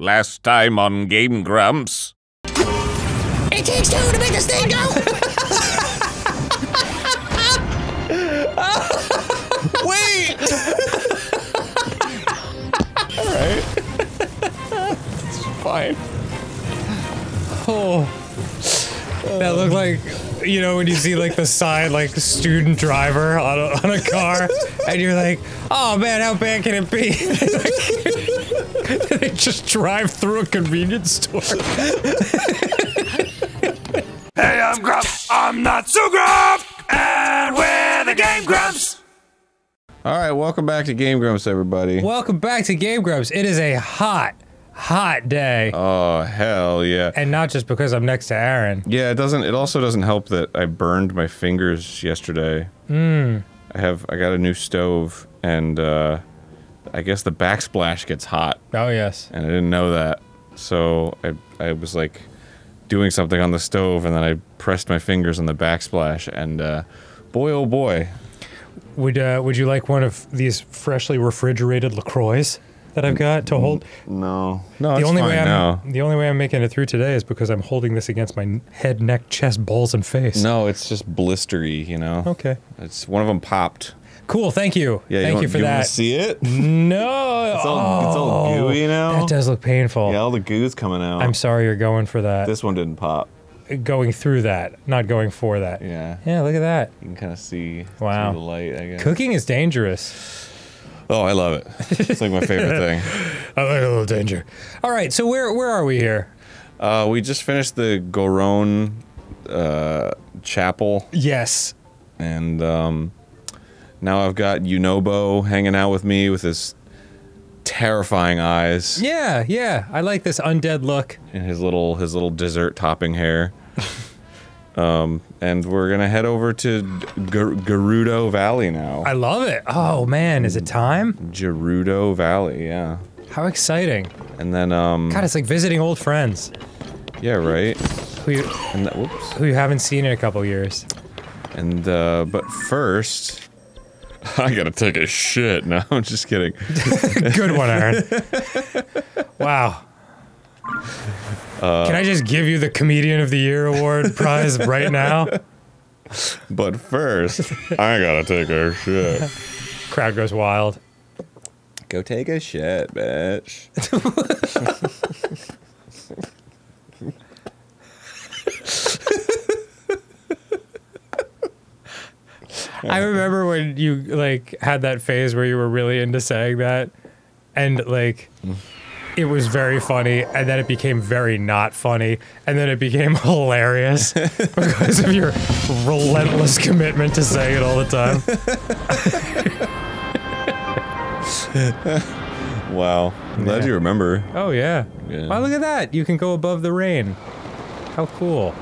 Last time on Game Grumps. It takes two to make this thing go. Wait! Alright. it's fine. Oh. That look like, you know, when you see like the side, like student driver on a, on a car, and you're like, oh man, how bad can it be? they just drive through a convenience store. Hey, I'm Grump. I'm not so Grump. And we're the Game Grumps. Alright, welcome back to Game Grumps, everybody. Welcome back to Game Grumps. It is a hot, hot day. Oh, hell yeah. and not just because I'm next to Arin. Yeah, it doesn't. It also doesn't help that I burned my fingers yesterday. Hmm. I have. I got a new stove, and uh, I guess the backsplash gets hot, Oh, yes. and I didn't know that. So I, I was like doing something on the stove, and then I pressed my fingers on the backsplash, and uh, boy, oh boy, Would uh, Would you like one of these freshly refrigerated Lacroix that I've got to hold? no, no, The it's only fine way I'm now. the only way I'm making it through today is because I'm holding this against my head, neck, chest, balls, and face. No, it's just blistery, you know. Okay. It's one of them popped. Cool. Thank you. Yeah, thank you, you, want, for you wanna that. see it? No. It's all, it's all Oh, gooey now. That does look painful. Yeah, all the goo's coming out. I'm sorry you're going for that. This one didn't pop. going through that, not going for that. Yeah. Yeah, look at that. You can kind of see Wow. through the light, I guess. Cooking is dangerous. Oh, I love it. It's like my favorite thing. I like a little danger. All right, so where where are we here? Uh, we just finished the Goron uh, chapel, Yes. and um, now I've got Yunobo hanging out with me with his terrifying eyes Yeah, yeah. I like this undead look. and his little his little dessert topping hair. um, and we're gonna head over to Gar- Gerudo Valley now. I love it. Oh man, is it time? Gerudo Valley, yeah. How exciting. And then um, God, it's like visiting old friends yeah, right. who you, And that, whoops. who you haven't seen in a couple years. And uh, but first, I gotta take a shit. No, I'm just kidding. Good one, Arin. wow. Uh, Can I just give you the Comedian of the Year award prize right now? But first, I gotta take a shit. Crowd goes wild. Go take a shit, bitch. I remember when you like had that phase where you were really into saying that, and like it was very funny, and then it became very not funny, and then it became hilarious because of your relentless commitment to saying it all the time. Wow, I'm glad Yeah. you remember. Oh yeah. Yeah. Wow, look at that! You can go above the rain. How cool!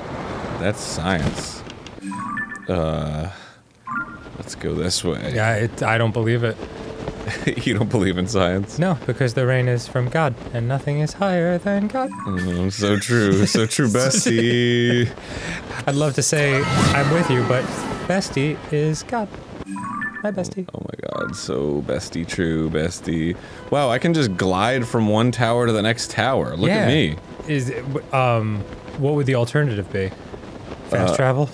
That's science. Uh, let's go this way. Yeah, it, I don't believe it. you don't believe in science? No, because the rain is from God, and nothing is higher than God. Mm, so true, so true, bestie. I'd love to say I'm with you, but bestie is God. My bestie. Oh my god, so bestie, true, bestie. Wow, I can just glide from one tower to the next tower. Look at me. Is it, um, what would the alternative be? Fast Uh, travel?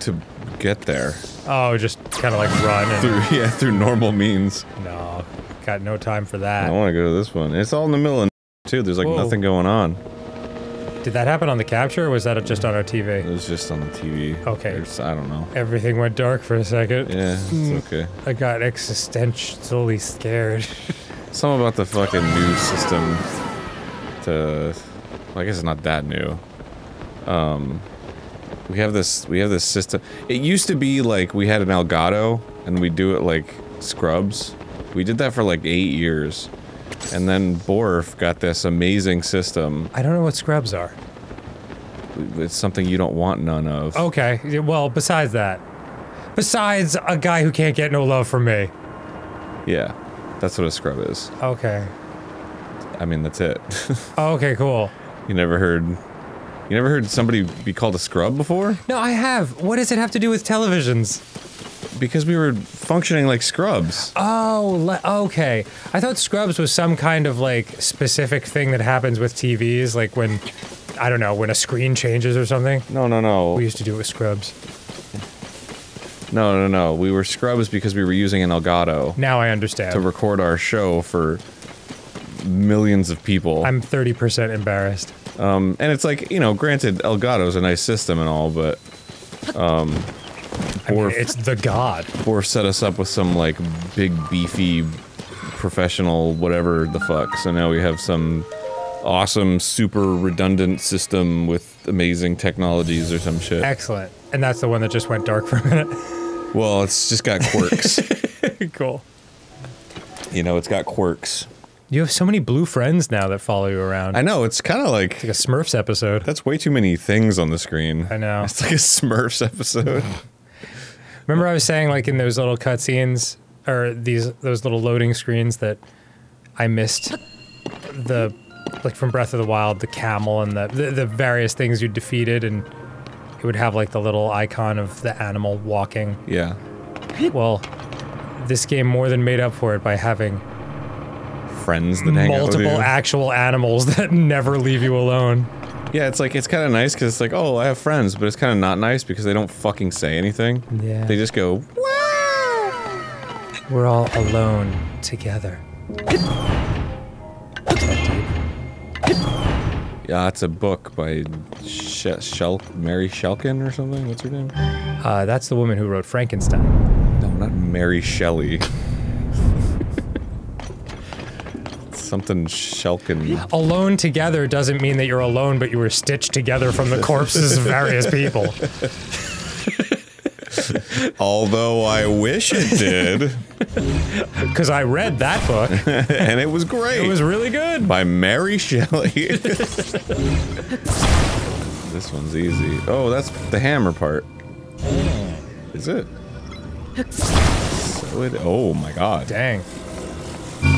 To get there. Oh, just kind of like run. And, Through, yeah, through normal means. no, got no time for that. I want to go to this one. It's all in the middle of too. There's like Whoa. nothing going on. Did that happen on the capture, or was that just on our TV? It was just on the TV. Okay. There's, I don't know. Everything went dark for a second. Yeah, Hmm. it's okay. I got existentially scared. Something about the fucking new system. To, well, I guess it's not that new. Um, we have this. We have this system. It used to be like we had an Elgato, and we do it like Scrubs. We did that for like eight years, and then Borf got this amazing system. I don't know what scrubs are. It's something you don't want none of. Okay, well, besides that, besides a guy who can't get no love from me. Yeah, that's what a scrub is. Okay. I mean, that's it. Okay, cool. you never heard. You never heard somebody be called a scrub before? No, I have. What does it have to do with televisions? Because we were functioning like scrubs. Oh, okay. I thought Scrubs was some kind of like specific thing that happens with TVs, like when I don't know when a screen changes or something. No, no, no. We used to do it with Scrubs. No, no, no. We were scrubs because we were using an Elgato Now I understand. to record our show for millions of people. I'm 30% embarrassed. Um, and it's like, you know, granted, Elgato's a nice system and all, but I mean, Or- it's the god. or set us up with some like big beefy professional whatever the fuck. So now we have some awesome super redundant system with amazing technologies or some shit. Excellent. And that's the one that just went dark for a minute. Well, it's just got quirks. cool. you know, it's got quirks. You have so many blue friends now that follow you around. I know, it's kind of like like a Smurfs episode. that's way too many things on the screen. I know. It's like a Smurfs episode. Remember I was saying like in those little cutscenes or these those little loading screens that I missed the like from Breath of the Wild, the camel and the the, the various things you defeated and it would have like the little icon of the animal walking. yeah. Well, this game more than made up for it by having Friends that hang out with multiple you. actual animals that never leave you alone. Yeah, it's like it's kind of nice because it's like, oh, I have friends, but it's kind of not nice because they don't fucking say anything. Yeah. They just go, We're all alone together. yeah, it's a book by Sh- Shel- Mary Shelkin or something. What's her name? Uh, that's the woman who wrote Frankenstein. No, not Mary Shelley. something Shelkin. Alone together doesn't mean that you're alone, but you were stitched together from the corpses of various people. Although I wish it did, Because I read that book. and it was great. It was really good. by Mary Shelley. this one's easy. Oh, that's the hammer part. Is it? So it oh my god. Dang.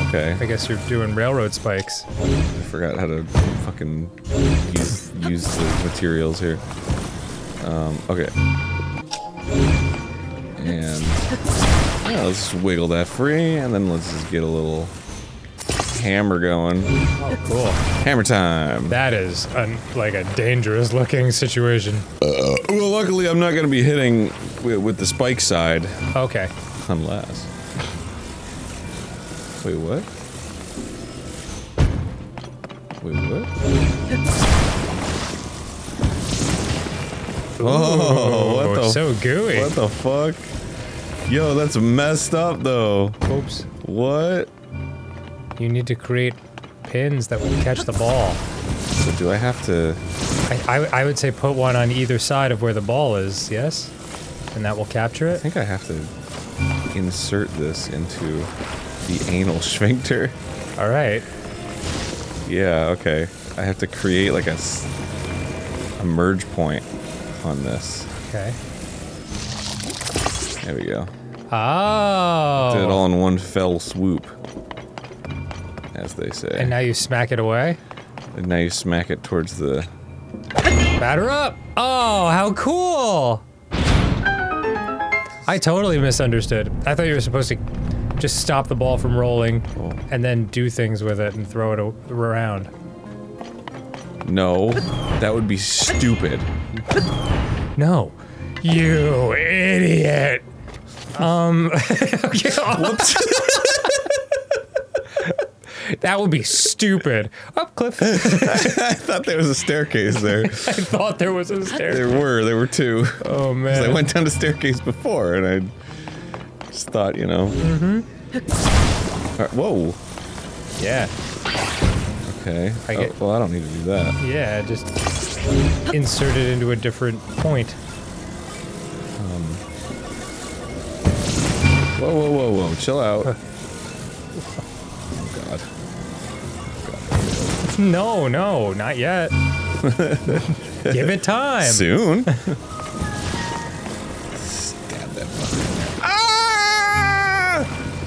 Okay. I guess you're doing railroad spikes. I forgot how to fucking use use the materials here. Um, okay. And yeah, let's just wiggle that free, and then let's just get a little hammer going. Oh, Cool. Hammer time. That is an, like a dangerous looking situation. Well, luckily I'm not gonna be hitting with, with the spike side, Okay. unless. Wait, what? Wait, what? Oh, what the so gooey. What the fuck? Yo, that's messed up though. Oops. What? You need to create pins that will catch the ball. So do I have to? I, I, I would say put one on either side of where the ball is, yes? And that will capture it. I think I have to insert this into the anal sphincter. All right. Yeah, okay. I have to create like a merge point on this. Okay. There we go. Oh. Did it all in one fell swoop, as they say. And now you smack it away? And now you smack it towards the. Batter up! Oh, how cool! I totally misunderstood. I thought you were supposed to just stop the ball from rolling Oh. and then do things with it and throw it around. No, that would be stupid. No. You idiot! Um. okay, Whoops. that would be stupid. Up, Cliff. I thought there was a staircase there. I thought there was a staircase. there were, there were two. Oh, man. I went down the staircase before, and I just thought, you know. Mm-hmm. whoa. yeah. Okay. I Oh, well, I don't need to do that. Yeah, just insert it into a different point. Whoa, whoa, whoa, whoa! Chill out. oh God. No, no, not yet. Give it time. Soon.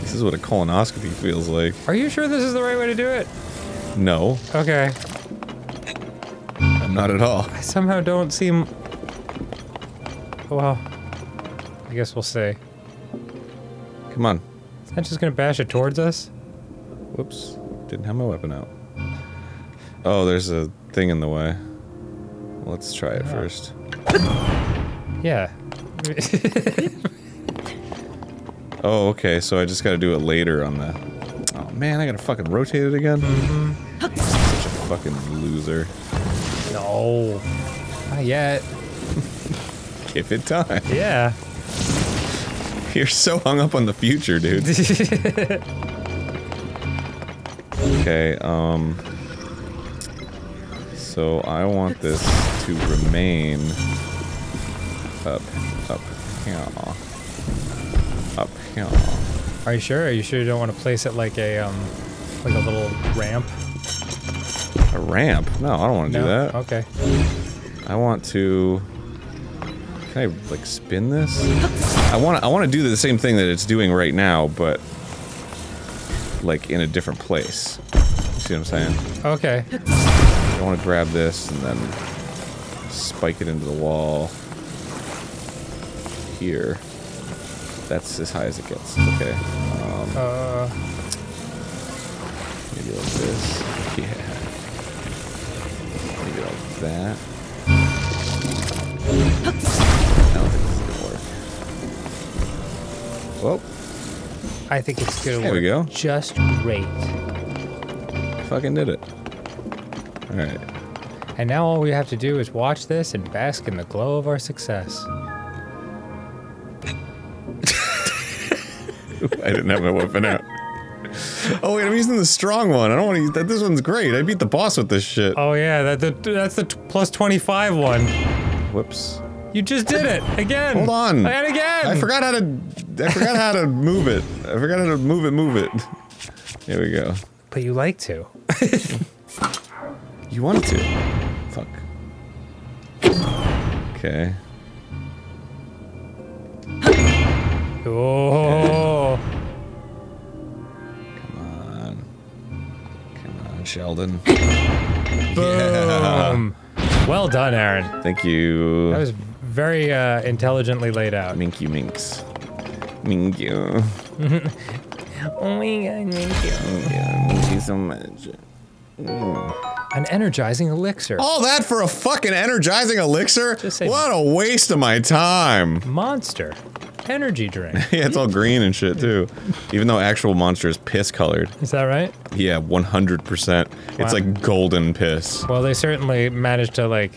This is what a colonoscopy feels like. Are you sure this is the right way to do it? No, Okay. not at all. I somehow don't seem. Well, I guess we'll see. Come on. I'm just gonna bash it towards us. Whoops. Didn't have my weapon out. Oh, there's a thing in the way. Let's try it first. Yeah. Oh, okay, so I just gotta do it later on the... Oh man, I gotta fucking rotate it again? Such a fucking loser. no. Not yet. Give it time. Yeah. You're so hung up on the future, dude. Okay, um... So I want this to remain up, up here. Are you sure? Are you sure you don't want to place it like a um, like a little ramp? A ramp? No, I don't want to do that. Okay. I want to. Can I like spin this? I want. I want to do the same thing that it's doing right now, but like in a different place. You see what I'm saying? Okay. I want to grab this and then spike it into the wall here. That's as high as it gets. Okay. Um, Uh, maybe like this. Yeah. Maybe like that. I don't think this is gonna work. Well, I think it's gonna There work we go. just great. fucking did it. All right. And now all we have to do is watch this and bask in the glow of our success. I didn't have my weapon out. Oh wait, I'm using the strong one. I don't want to use that. This one's great. I beat the boss with this shit. Oh yeah, that, that that's the t- plus 25 one. Whoops. You just did it again. Hold on. And again. I forgot how to. I forgot how to move it. I forgot how to move it. Move it. There we go. But you like to. You wanted to. Fuck. Okay. Oh. Sheldon. Yeah. Boom. Well done, Arin. Thank you. That was very uh, intelligently laid out. Minky Minks. Mink you. Oh my god, thank you. Yeah, thank you so much. An energizing elixir. All that for a fucking energizing elixir? What a waste of my time. Monster. Energy drink. Yeah, it's all green and shit too. Even though actual monster is piss colored. Is that right? Yeah, 100%. It's Wow. like golden piss. Well, they certainly managed to like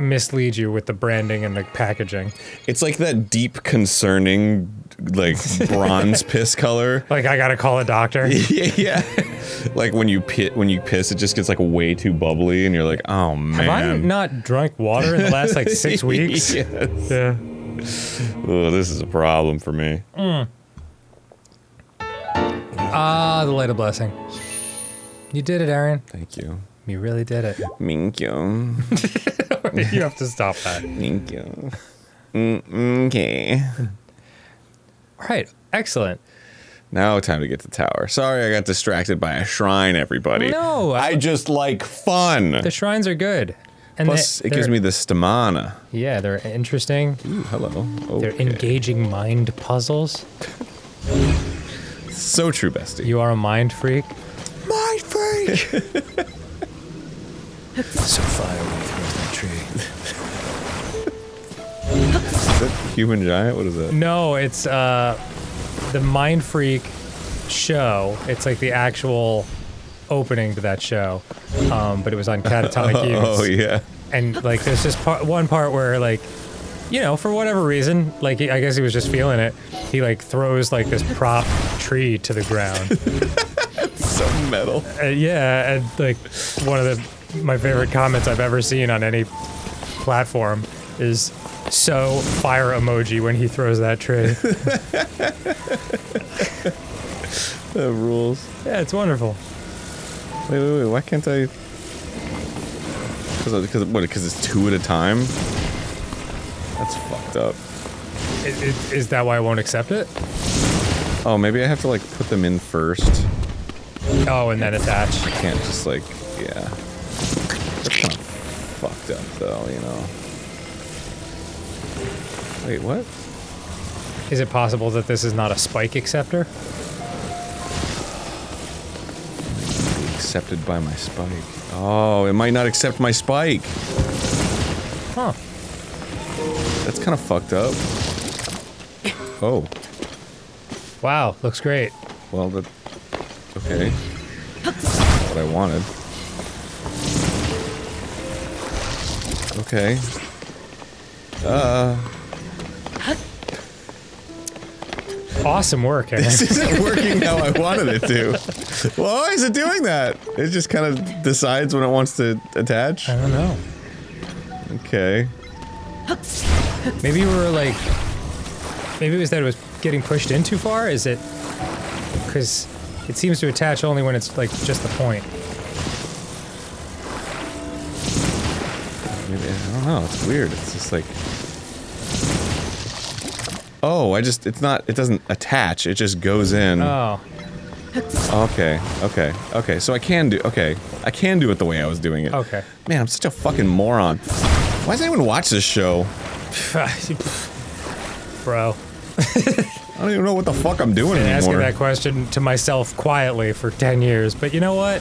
mislead you with the branding and the packaging. It's like that deep concerning like bronze piss color. Like I gotta call a doctor. yeah, yeah. like when you pit when you piss it just gets like way too bubbly and you're like, "Oh man." Have I not drunk water in the last like six weeks? yes. Yeah. Oh, this is a problem for me. Ah, the light of blessing. You did it, Arin. Thank you. You really did it. Thank you. you have to stop that. Thank you. Mm, okay. All right. Excellent. Now time to get to the tower. Sorry I got distracted by a shrine, everybody. No, I- I just like fun. The shrines are good. And Plus, it gives me the stamina. Yeah, they're interesting. Ooh, hello. They're engaging mind puzzles. So true, bestie. You are a mind freak. mind freak. So far away from that tree. is that human giant? What is that? No, it's uh the Mind Freak show. It's like the actual opening to that show. Um, but it was on Catatonic Youth. Oh yeah. And like there's this part one part where like you know, for whatever reason, like I guess he was just feeling it. He like throws like this prop tree to the ground. So metal. Uh, yeah, and like one of the my favorite comments I've ever seen on any platform is so fire emoji when he throws that tree. That rules. yeah, it's wonderful. Wait, wait, wait. Why can't I? Because because what? Because it's two at a time. That's fucked up. I- i- Is that why I won't accept it? Oh, maybe I have to like put them in first. Oh, and then attach. Can't just like yeah. That's kind of fucked up though, you know. Wait, what? Is it possible that this is not a spike acceptor? Accepted by my spike. Oh, it might not accept my spike. Huh. That's kind of fucked up. Oh, Wow, looks great. well, that. Okay. Not what I wanted. Okay. Uh. Awesome work, Arin. This isn't working how I wanted it to. Why is it doing that? It just kind of decides when it wants to attach. I don't know. Okay. Maybe we were like, maybe it was that it was getting pushed in too far. Is it? Because it seems to attach only when it's like just the point. Maybe, I don't know. It's weird. It's just like. Oh, I just. It's not. It doesn't attach. It just goes in. Oh, Okay. Okay. Okay. So I can do. Okay. I can do it the way I was doing it. okay. Man, I'm such a fucking moron. Why does anyone watch this show? Bro, I don't even know what the fuck I'm doing been asking that question to myself quietly for ten years, but you know what?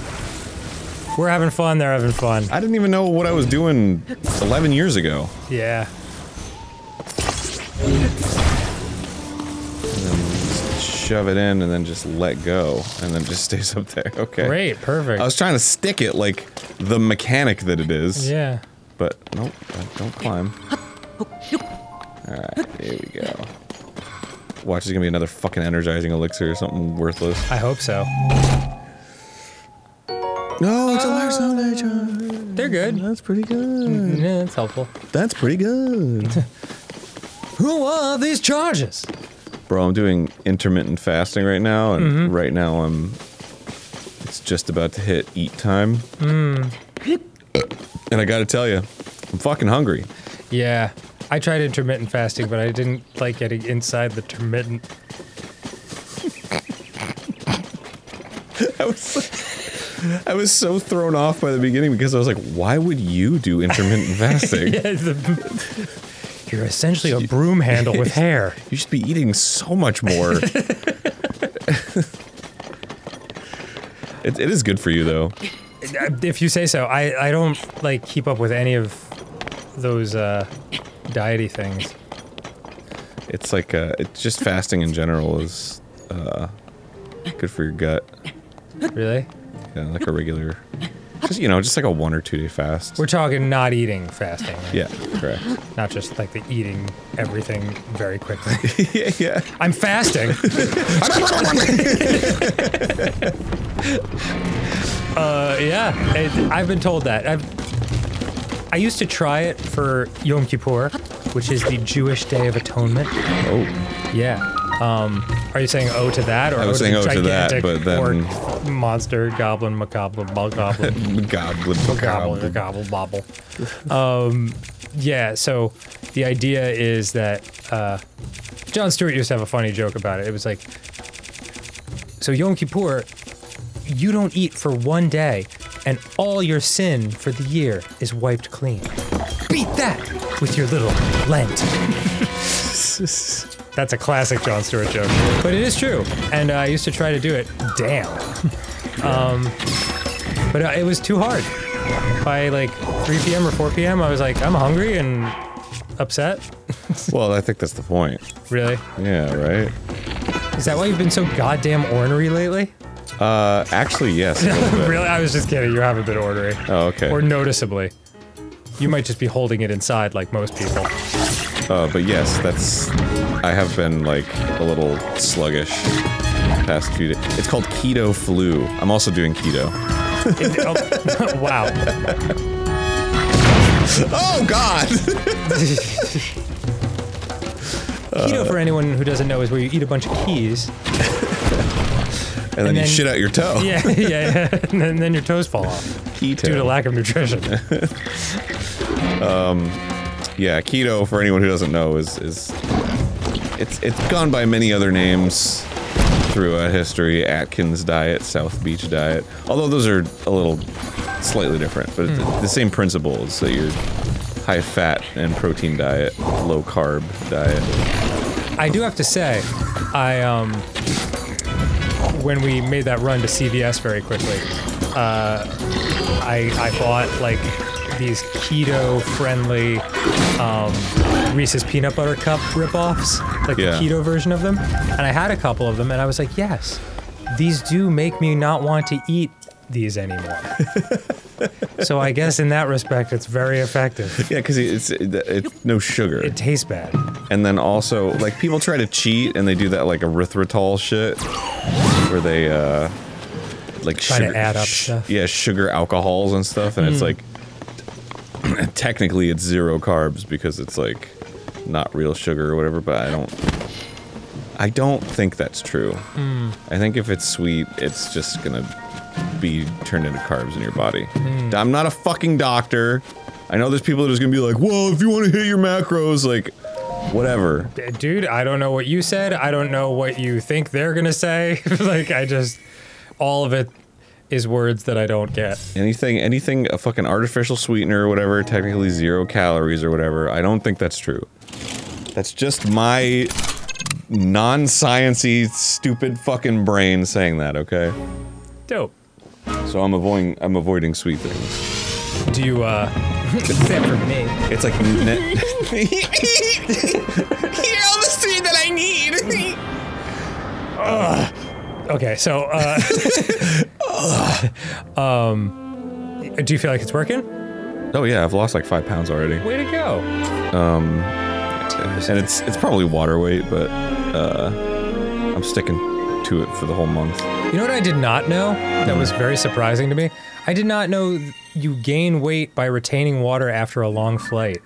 We're having fun. They're having fun. I didn't even know what I was doing 11 years ago. Yeah. And then just shove it in and then just let go. And then just stays up there. Okay. Great. Perfect. I was trying to stick it like the mechanic that it is. yeah. But nope, uh, don't climb. Alright, here we go. Watch, there's gonna be another fucking energizing elixir or something worthless. I hope so. No, it's a large nature. They're good. That's pretty good. Yeah, that's helpful. That's pretty good. Who are these charges? Bro, I'm doing intermittent fasting right now, and mm-hmm. right now I'm. It's just about to hit eat time. Mm. And I gotta tell you, I'm fucking hungry. Yeah. I tried intermittent fasting, but I didn't like getting inside the intermittent. I was, I was so thrown off by the beginning because I was like, why would you do intermittent fasting? Yeah, the, you're essentially a broom handle with hair. You should be eating so much more. it, it is good for you though. If you say so, I, I don't like keep up with any of those uh, diety things. It's like uh, it's just fasting in general is uh, good for your gut. Really? Yeah, like a regular, just you know, just like a one or two day fast. We're talking not eating fasting, right? yeah, correct. not just like the eating everything very quickly. yeah, yeah. I'm fasting. uh, yeah, it, I've been told that. I've, I used to try it for Yom Kippur, which is the Jewish Day of Atonement. Oh, Yeah. Um, are you saying oh to that, or I was oh saying to oh to that, but then- monster, goblin, macabre, goblin, goblin, goblin. gobble, bobble. Um, yeah. So the idea is that uh, Jon Stewart used to have a funny joke about it. It was like, so Yom Kippur, you don't eat for one day, and all your sin for the year is wiped clean. Beat that with your little Lent. That's a classic Jon Stewart joke, but it is true, and uh, I used to try to do it. Damn. Um, but uh, it was too hard. By like 3 p.m. or 4 p.m., I was like, I'm hungry and upset. Well, I think that's the point. Really? Yeah, right. Is that why you've been so goddamn ornery lately? Uh, actually, yes. a little bit. really? I was just kidding. You haven't been ornery. Oh, okay. Or noticeably. You might just be holding it inside like most people. Uh, but yes, that's. I have been like a little sluggish past few days. It's called keto flu. I'm also doing keto. It- oh, wow. Oh God! Keto, for anyone who doesn't know, is where you eat a bunch of keys. And then, you then- shit out your toe. Yeah, yeah, yeah. And then, then your toes fall off Keto. due to lack of nutrition. um, Yeah, keto for anyone who doesn't know is is it's it's gone by many other names through throughout history. Atkins diet, South Beach diet. Although those are a little slightly different, but it's the same principles. So your high fat and protein diet, low carb diet. I do have to say, I um, when we made that run to CVS very quickly, uh, I I bought like these keto friendly um, Reese's peanut butter cup ripoffs, like Yeah. the keto version of them, and I had a couple of them, and I was like, yes, these do make me not want to eat these anymore. so I guess in that respect, it's very effective. Yeah, because it's it's no sugar. It tastes bad. And then also, like, people try to cheat and they do that, like, erythritol shit. Where they, uh. Like, Try to add up stuff. Yeah, sugar alcohols and stuff. And it's Hmm. like. technically, it's zero carbs because it's, like, not real sugar or whatever, but I don't. I don't think that's true. Hmm. I think if it's sweet, it's just gonna be turned into carbs in your body. Hmm. I'm not a fucking doctor. I know there's people that are just gonna be like, well, if you want to hit your macros, like, whatever. dude i don't know what you said i don't know what you think they're gonna say like i just all of it is words that i don't get Anything, anything, a fucking artificial sweetener or whatever, technically zero calories or whatever. I don't think that's true. That's just my non-sciency, stupid fucking brain saying that. Okay. dope So I'm avoiding, I'm avoiding sweet things. do you uh except for me It's like ne- Here, all the sweet that I need. Okay so uh um do you feel like it's working? Oh yeah, I've lost like five pounds already, way to go. And it's it's probably water weight, but uh, I'm sticking to it for the whole month. you know what i did not know? That was very surprising to me. I did not know you gain weight by retaining water after a long flight.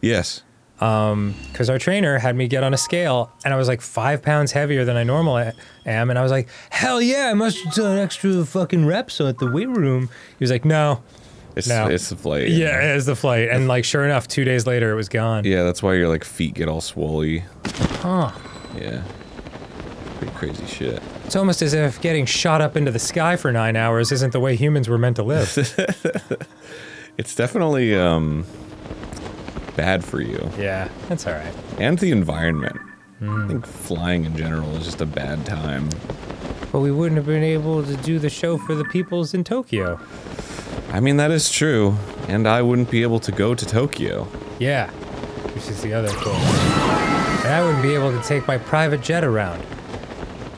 Yes. Because our trainer had me get on a scale and I was like five pounds heavier than I normally am. And I was like, hell yeah, I must have done extra fucking reps So at the weight room. He was like, no. It's No. it's the flight. Yeah, it's the flight. And like, sure enough, two days later, it was gone. Yeah, that's why your like feet get all swolly. Huh. Yeah. Pretty crazy shit. It's almost as if getting shot up into the sky for nine hours isn't the way humans were meant to live. It's definitely um bad for you yeah, that's all right. and the environment. I think flying in general is just a bad time. But we wouldn't have been able to do the show for the peoples in Tokyo. I mean that is true, and I wouldn't be able to go to Tokyo. Yeah, which is the other cool. And I wouldn't be able to take my private jet around,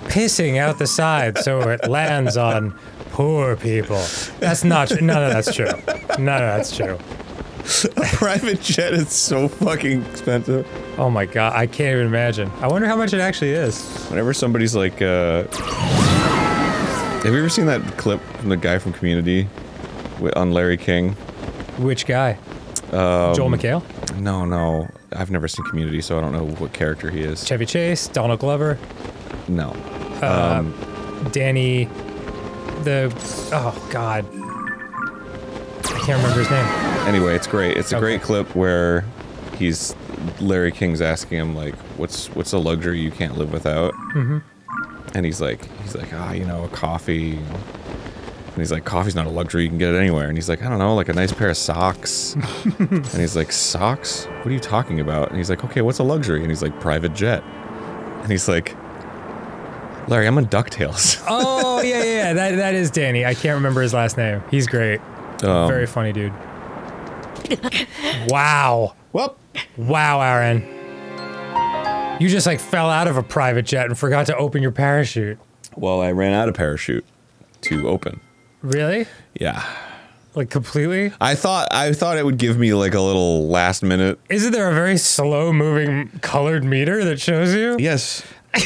pissing out the side so it lands on poor people. That's not true. None of that's true. None of that's true. Private jet is so fucking expensive. Oh my god, I can't even imagine. I wonder how much it actually is. Whenever somebody's like, uh, have you ever seen that clip from the guy from Community on Larry King? Which guy? Joel McHale, No, no, I've never seen Community, so I don't know what character he is. Chevy Chase, Donald Glover, No, Um, Danny, the oh god, can't remember his name. Anyway, it's great. It's a Okay. great clip where he's Larry King's asking him like, "What's what's a luxury you can't live without?" Mm-hmm. And he's like, he's like, ah, you know, a coffee. And he's like, coffee's not a luxury. You can get it anywhere. And he's like, I don't know, like a nice pair of socks. and he's like, socks? What are you talking about? And he's like, okay, what's a luxury? And he's like, private jet. And he's like, Larry, I'm on Ducktales. Oh yeah, yeah, yeah, that that is Danny. I can't remember his last name. He's great. Um, Very funny dude. wow. well, Wow, Arin. You just like fell out of a private jet and forgot to open your parachute. well, I ran out of parachute to open. Really? Yeah. Like completely? I thought I thought it would give me like a little last minute. Isn't there a very slow moving colored meter that shows you? Yes.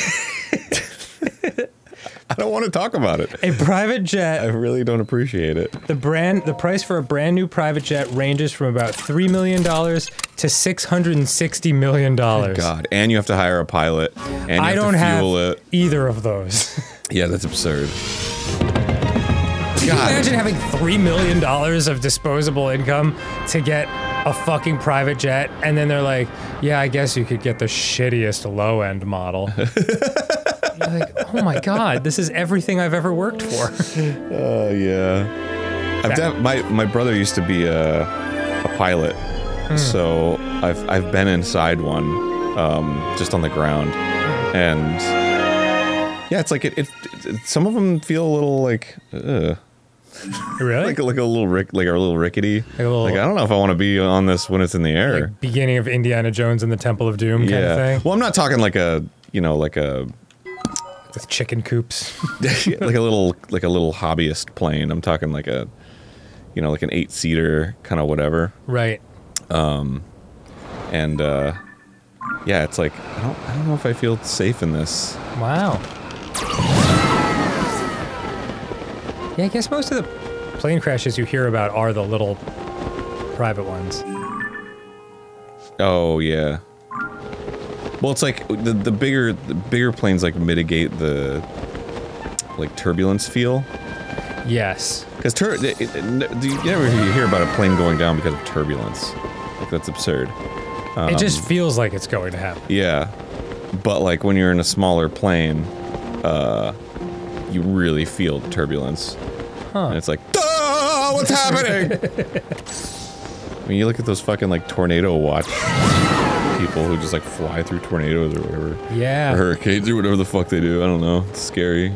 I don't want to talk about it. A private jet. I really don't appreciate it. the brand the price for a brand new private jet ranges from about 3 million dollars to 660 million dollars. God, and you have to hire a pilot, and you I have don't to have it. either of those. Yeah, that's absurd. Can you imagine having three million dollars of disposable income to get a fucking private jet, and then they're like, "Yeah, I guess you could get the shittiest low end model." Like, "Oh my god, this is everything I've ever worked for." Oh yeah. I've done, my my brother used to be a a pilot, Hmm. so I've I've been inside one, um, just on the ground, and yeah, it's like it. it, it some of them feel a little like, ugh. Really? like like a little rick, like a little rickety. Like, a little- I don't know if I want to be on this when it's in the air. like beginning of Indiana Jones and the Temple of Doom kind yeah. of thing Well, I'm not talking like a you know like a with chicken coops. like a little like a little hobbyist plane. I'm talking like a you know like an eight seater kind of whatever. right. Um and uh, yeah, it's like I don't I don't know if I feel safe in this. Wow. Yeah, I guess most of the plane crashes you hear about are the little private ones. Oh yeah. Well, it's like the the bigger the bigger planes like mitigate the like turbulence feel Yes. because tur- it, it, it- you never hear about a plane going down because of turbulence. Like that's absurd. it just feels like it's going to happen. Yeah, but like when you're in a smaller plane, uh, you really feel turbulence, Huh. and it's like, "Duh, what's happening? I mean, you look at those fucking like tornado watch people who just like fly through tornadoes or whatever, or Yeah. hurricanes or whatever the fuck they do. I don't know. It's scary.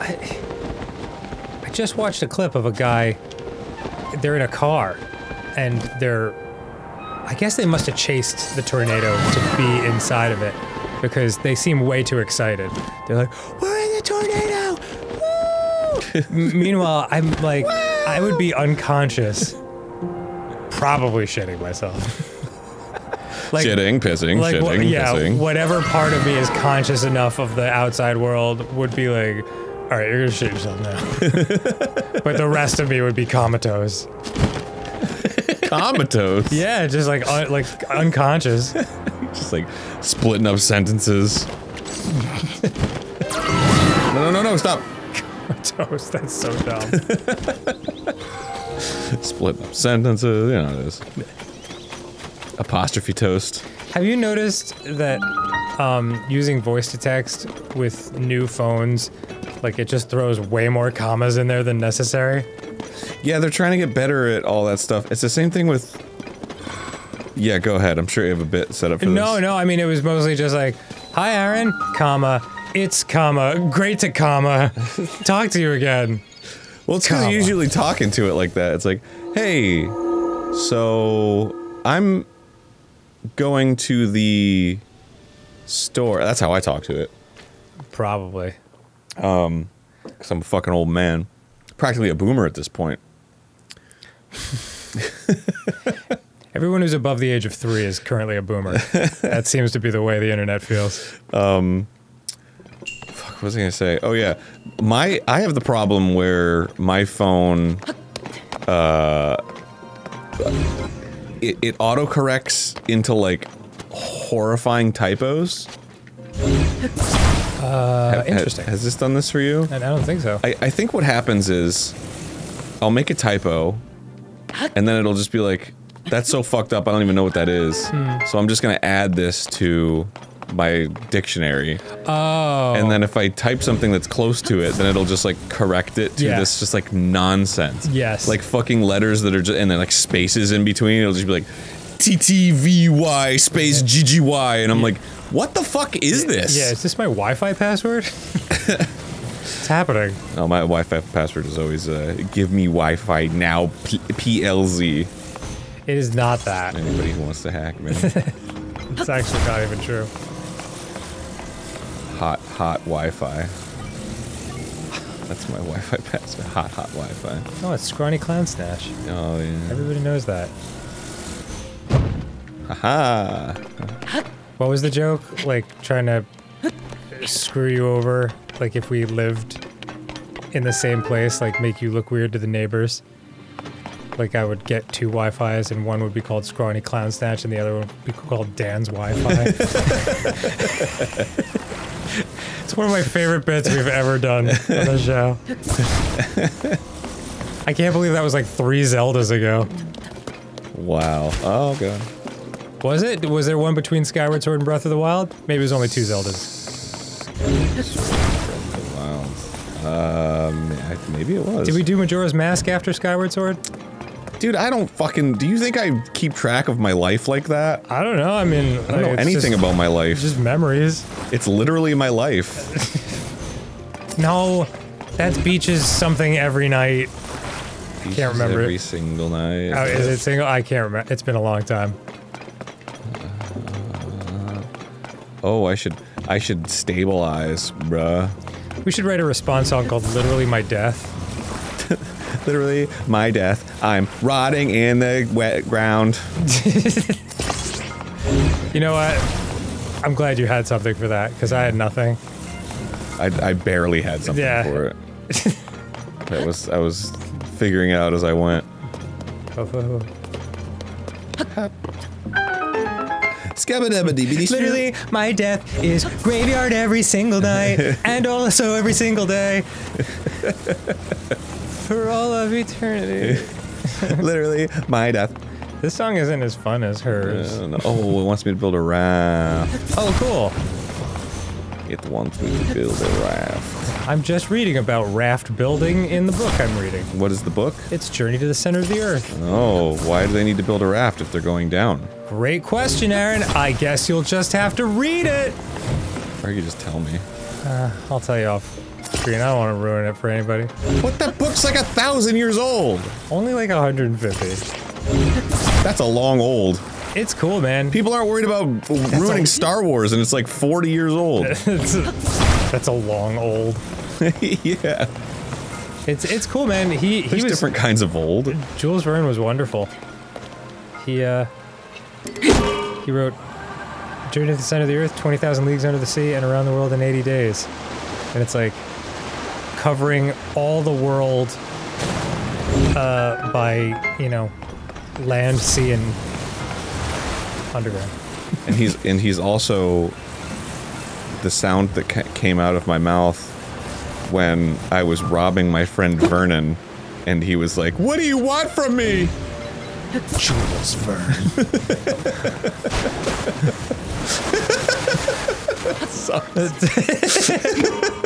I just watched a clip of a guy. They're in a car, and they're. I guess they must have chased the tornado to be inside of it because they seem way too excited. They're like, "We're in the tornado!" Meanwhile, I'm like, I would be unconscious, probably shitting myself. Like, shitting, pissing, like shitting, yeah, pissing. whatever part of me is conscious enough of the outside world would be like, all right, you're gonna shit yourself now. but the rest of me would be comatose. Comatose. Yeah, just like un- like unconscious. Just like splitting up sentences. no, no, no, no! Stop. Toast. That's so dumb. Splitting up sentences. You know it is. Apostrophe toast. Have you noticed that um, using voice to text with new phones, like it just throws way more commas in there than necessary? Yeah, they're trying to get better at all that stuff. It's the same thing with. Yeah, go ahead. I'm sure you have a bit set up for this. No, no. I mean, it was mostly just like, "Hi, Arin, comma, it's comma, great to comma, talk to you again." Well, it's because you're usually talking to it like that. It's like, hey, so I'm going to the store. That's how I talk to it. Probably. Um, Because I'm a fucking old man. Practically a boomer at this point. Everyone who's above the age of three is currently a boomer. that seems to be the way the internet feels. Um, fuck, what was I gonna say? Oh yeah, my I have the problem where my phone, uh, it, it autocorrects into like horrifying typos. Uh, interesting. Has this done this for you? And I don't think so. I, I think what happens is I'll make a typo and then it'll just be like, that's so fucked up, I don't even know what that is. Hmm. So I'm just gonna add this to my dictionary. Oh. And then if I type something that's close to it, then it'll just like correct it to Yeah. this just like nonsense. Yes. Like fucking letters that are just, and then like spaces in between. It'll just be like TTVY space GGY. And I'm like, what the fuck is this? yeah, is this my Wi-Fi password? It's happening? Oh, my Wi-Fi password is always uh, give me Wi-Fi now P- PLZ. It is not that. Anybody who wants to hack me, It's actually not even true. Hot hot Wi-Fi. That's my Wi-Fi password. Hot hot Wi-Fi. No, it's Scrawny Clown Snatch. Oh yeah. Everybody knows that. Haha. What was the joke? Like trying to screw you over? Like if we lived in the same place, like make you look weird to the neighbors? Like I would get two Wi-Fi's and one would be called Scrawny Clown Snatch and the other one would be called Dan's Wi-Fi. it's one of my favorite bits we've ever done on the show. I can't believe that was like three Zeldas ago. Wow. Oh god. Was it? Was there one between Skyward Sword and Breath of the Wild? Maybe it was only two Zeldas. Wow. Um, maybe it was. Did we do Majora's Mask after Skyward Sword? Dude, I don't fucking. Do you think I keep track of my life like that? I don't know. I mean, I don't know anything about my life. just memories. It's literally my life. No, that That's beaches something every night. Can't remember every it. single night. Oh, is it single? I can't remember. It's been a long time. Uh, oh, I should I should stabilize, bruh. We should write a response song called "Literally My Death." Literally, my death. I'm rotting in the wet ground. You know what? I'm glad you had something for that because I had nothing. I, I barely had something Yeah. for it. that was I was figuring it out as I went. Literally, my death is graveyard every single night and also every single day for all of eternity. Literally, my death. This song isn't as fun as hers. Uh, I don't. Oh, it wants me to build a raft. Oh, cool. It wants me to build a raft. I'm just reading about raft building in the book I'm reading. What is the book? It's Journey to the Center of the Earth. Oh, why do they need to build a raft if they're going down? Great question, Arin. I guess you'll just have to read it. Or you just tell me. Uh, I'll tell you off screen. I don't want to ruin it for anybody. What? That book's like a thousand years old. Only like 150. That's a long old. It's cool, man. People aren't worried about ruining a- Star Wars, and it's like 40 years old. That's a long old. yeah. It's it's cool, man. He he There's was different kinds of old. Jules Verne was wonderful. He uh he wrote Journey to the Center of the Earth, 20,000 Leagues Under the Sea, and Around the World in 80 Days. And it's like covering all the world uh, by, you know, land, sea, and underground. And he's and he's also the sound that ca- came out of my mouth when I was robbing my friend Vernon, and he was like, "What do you want from me?" Jules Verne.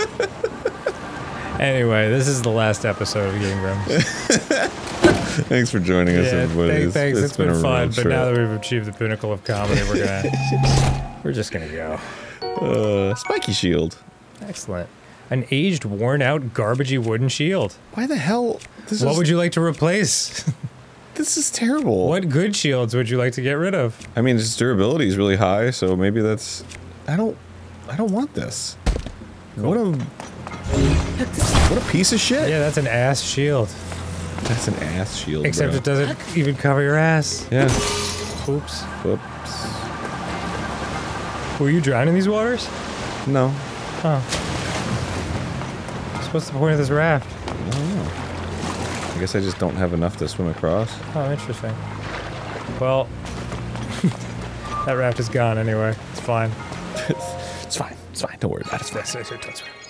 Anyway, this is the last episode of Game Grumps. Thanks for joining us, Yeah, everybody. thanks, thanks. it's been, real fun. But trip. now that we've achieved the pinnacle of comedy, we're gonna we're just gonna go. uh, spiky shield. Excellent. An aged, worn out, garbagey wooden shield. Why the hell? This What is would you like to replace? this is terrible. what good shields would you like to get rid of? I mean, its durability is really high, so maybe that's. I don't. I don't want this. What a. What a piece of shit. Yeah, that's an ass shield. That's an ass shield. Except bro. it doesn't even cover your ass. Yeah. Oops. Oops. Were you drowning these waters? No. So what's the point of this raft? I don't know. I guess I just don't have enough to swim across. Oh, interesting. Well, that raft is gone anyway. It's fine. It's fine. It's fine. Don't worry about it. It's fine.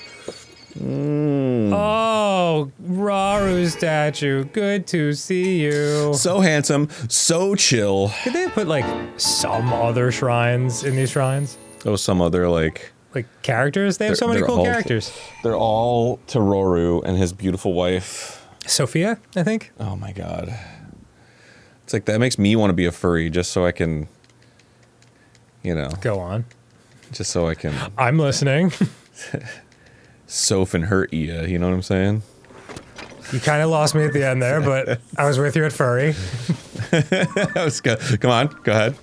Mm. Oh, Rauru statue. Good to see you. So handsome, so chill. Could they put like some other shrines in these shrines? Oh, some other like Like characters? They have so many cool all- characters. they're all to Rauru and his beautiful wife. Sophia, I think. Oh my god. It's like that makes me want to be a furry just so I can you know, Go on. just so I can I'm listening. Soph and hurt you, you know what I'm saying? You kind of lost me at the end there, but I was with you at furry. I was go- Come on, go ahead.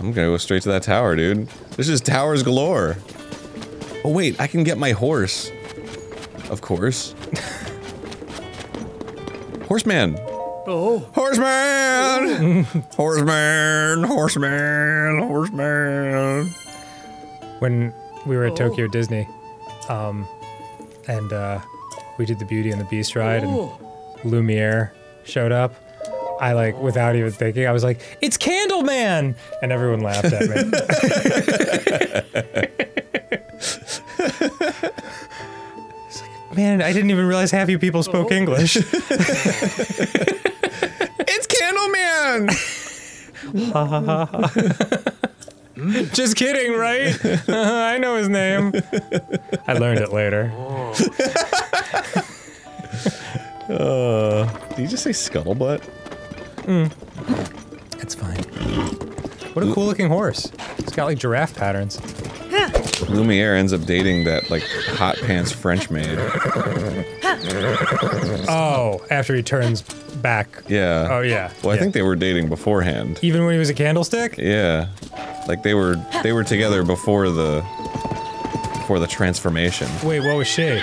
I'm gonna go straight to that tower, dude. This is towers galore. Oh wait, I can get my horse. Of course. Horseman. Oh. Horseman. horseman. Horseman. Horseman. when we were at Tokyo oh. Disney, um, and uh, we did the Beauty and the Beast ride, and Lumiere showed up. I like, without even thinking, I was like, "It's Candleman," and everyone laughed at me. Like, Man, I didn't even realize half you people spoke English. It's Candleman. Just kidding, right? I know his name. I learned it later. Uh, did you just say scuttlebutt? Hmm. It's fine. What a cool looking horse. It's got like giraffe patterns. Lumiere ends up dating that like hot pants French maid. Oh, after he turns back. Yeah. Oh yeah. Well, I yeah. think they were dating beforehand. even when he was a candlestick. Yeah. Like they were they were together before the before the transformation. Wait, what was she?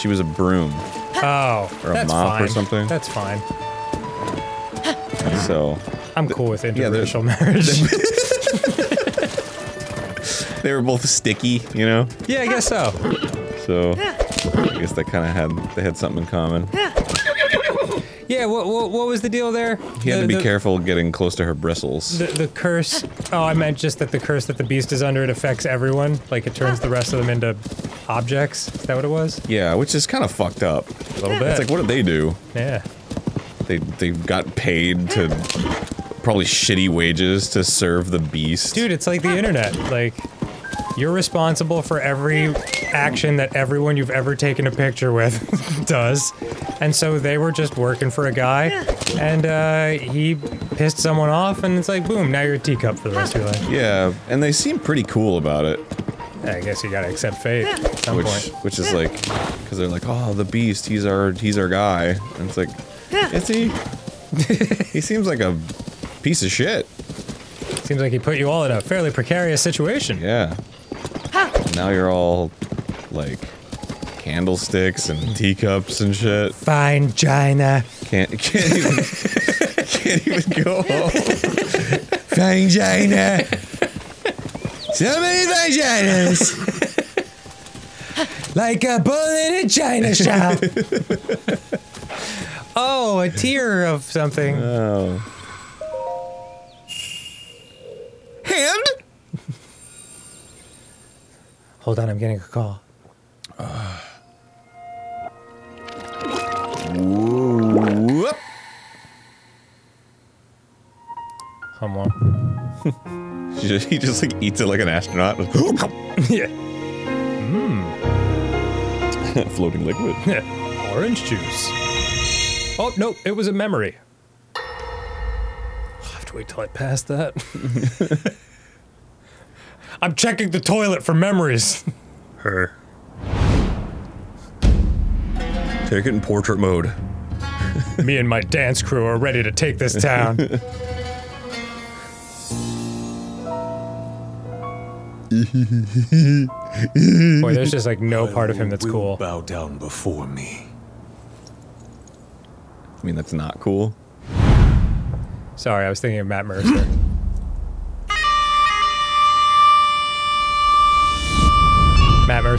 She was a broom. Oh, Or a mop or something? That's fine. So I'm cool with yeah, interracial marriage. they were both sticky, you know? yeah, I guess so. So I guess they kind of had they had something in common. Yeah, what what, what was the deal there? He had The- to be the- careful getting close to her bristles. The, the curse. Oh, I meant just that the curse that the beast is under it affects everyone. Like it turns the rest of them into objects. Is that what it was? Yeah, which is kind of fucked up. A little bit. It's like, what did they do? Yeah. They they got paid to probably shitty wages to serve the beast. Dude, it's like the internet. Like, you're responsible for every action that everyone you've ever taken a picture with does. And so they were just working for a guy, and uh, he pissed someone off, and it's like, boom, now you're a teacup for the rest of your life. Yeah, and they seem pretty cool about it, I guess you gotta accept fate at some which point. which is like, because they're like, oh, the beast, he's our he's our guy, and it's like, is he? he seems like a piece of shit. Seems like he put you all in a fairly precarious situation. Yeah. Now you're all like candlesticks and teacups and shit. Fine, China. Can't can't even can't even go home. Vagina. So many vaginas. like a bullet in a china shop. oh, a tear of something. Oh. Hand? Hold on, I'm getting a call. Whoop. Come on. He just, he just like eats it like an astronaut. yeah. Hmm. Floating liquid. Orange juice. Oh, no, it was a memory. I'll have to wait till I pass that. I'm checking the toilet for memories. Her. Take it in portrait mode. Me and my dance crew are ready to take this town. Boy, there's just like no part of him that's cool. Bow down before me. I mean, that's not cool. Sorry, I was thinking of Matt Mercer.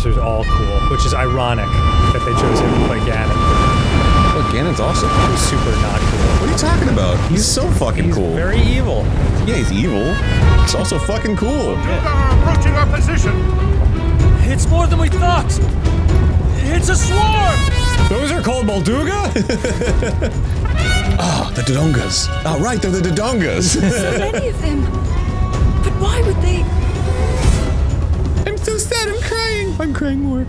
Matt Mercer's all cool, which is ironic that they chose him to play Ganon. Look, Ganon's awesome. He's super not cool. What are you talking about? He's so fucking He's cool. very evil. yeah, he's evil. It's also fucking cool. are approaching our position. It's more than we thought! It's a swarm! Those are called Molduga? Oh, ah, the Dodongas. Oh, right, they're the Dodongas. Many of them. But why would they? I'm so sad. I'm crying. I'm crying more.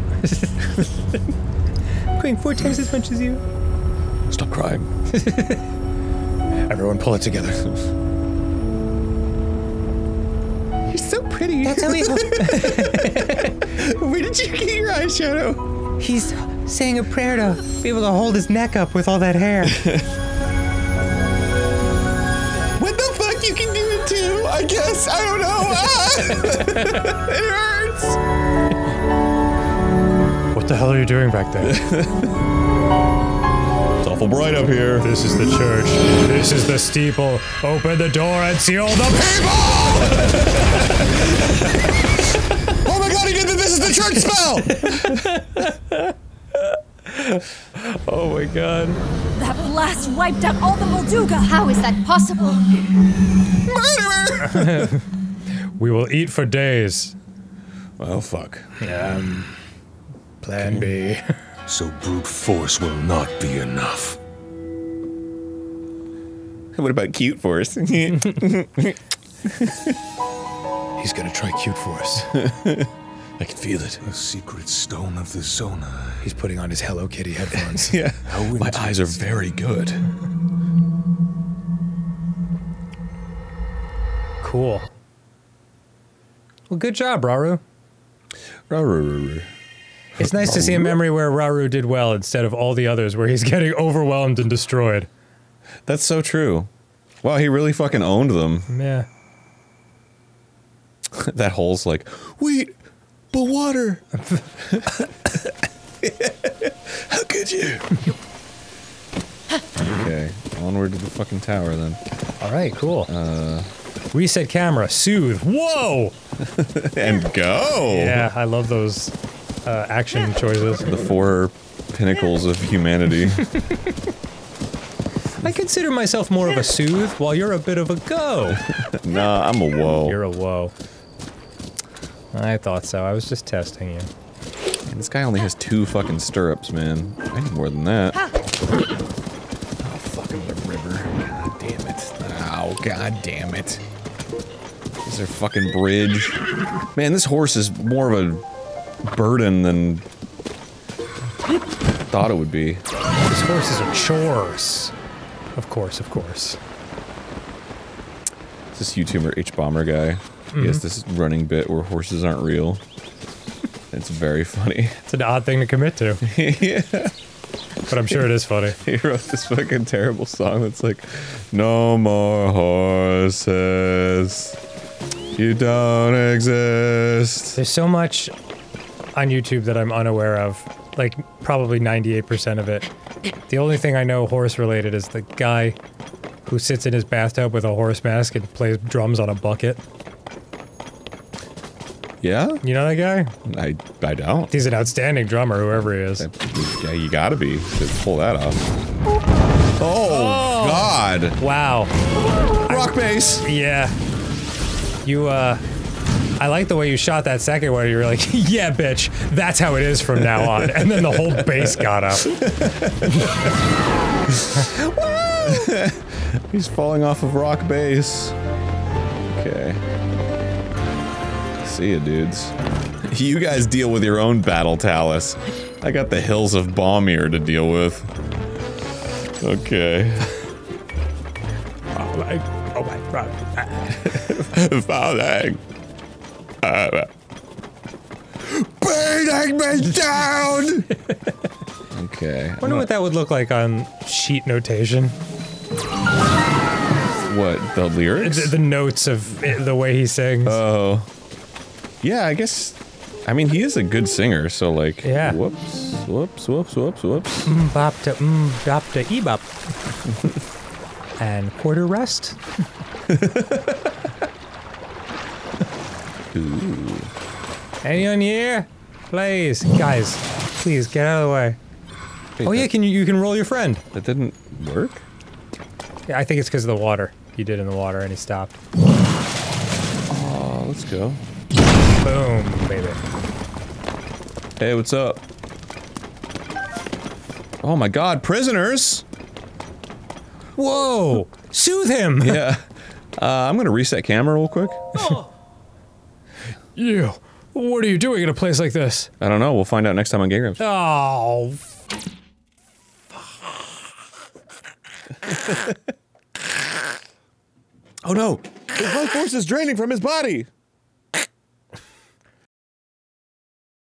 I'm Crying four times as much as you. Stop crying. Everyone, pull it together. You're so pretty. That's how he. Where did you get your eyeshadow? He's saying a prayer to be able to hold his neck up with all that hair. What the fuck? You can do it too. I guess. I don't know. Ah! it hurts. What the hell are you doing back there? It's awful bright up here. This is the church. This is the steeple. Open the door and see all the people! Oh my god! He did the this is the church spell. Oh my god. That blast wiped out all the Molduga. How is that possible? Murderer. We will eat for days. Well, fuck. Um, plan B. So brute force will not be enough. What about cute force? He's gonna try cute force. I can feel it. The secret stone of the Zonai. He's putting on his Hello Kitty headphones. Yeah. How My eyes are very good. cool. Well, good job, Rauru. Rauru. It's nice to see a memory where Rauru did well instead of all the others where he's getting overwhelmed and destroyed. That's so true. Wow, he really fucking owned them. Yeah. that hole's like, wait, but water. How could you? okay, onward to the fucking tower then. All right, cool. Uh, Reset camera, soothe. Whoa! And go! Yeah, I love those uh, action choices. The four pinnacles of humanity. I consider myself more of a soothe, while you're a bit of a go. nah, I'm a whoa. You're a whoa. I thought so. I was just testing you. Man, this guy only has two fucking stirrups, man. I need more than that. Oh, fucking the river. God damn it. Oh, god damn it. Is there a fucking bridge? Man, this horse is more of a burden than thought it would be. These horses are chores. Of course, of course. This YouTuber hbomberguy. He has mm-hmm. this running bit where horses aren't real. It's very funny. It's an odd thing to commit to, yeah. but I'm sure it is funny. He wrote this fucking terrible song that's like, No more horses. You don't exist. There's so much on YouTube that I'm unaware of. Like, probably 98% of it. The only thing I know horse related is the guy who sits in his bathtub with a horse mask and plays drums on a bucket. Yeah? You know that guy? I I don't. He's an outstanding drummer, whoever he is. Yeah, you gotta be to pull that off. Oh, God! Wow. Rock bass. Yeah. You, uh. I like the way you shot that second one. You were like, yeah, bitch, that's how it is from now on. And then the whole base got up. He's falling off of rock base. Okay. See ya, dudes. You guys deal with your own battle, Talus. I got the hills of Balmir to deal with. Okay. Falling. Oh my god. Falling. Uh, burning me down! okay. I wonder what that would look like on sheet notation. What, the lyrics? The, the notes of it, the way he sings. Oh. Yeah, I guess. I mean, he is a good singer, so like. Yeah. Whoops, whoops, whoops, whoops, whoops. Mm, bop to mm, bop to e bop. and quarter rest. Ooh. Anyone here? Please, guys, please get out of the way. Wait, Oh yeah, can you you can roll your friend? That didn't work? Yeah, I think it's because of the water. He did in the water and he stopped. Oh, let's go. Boom, baby. Hey, what's up? Oh my god, prisoners! Whoa! Soothe him! Yeah. Uh, I'm gonna reset camera real quick. You. What are you doing in a place like this? I don't know, we'll find out next time on Game Grumps. Oh. Oh no! His life force is draining from his body!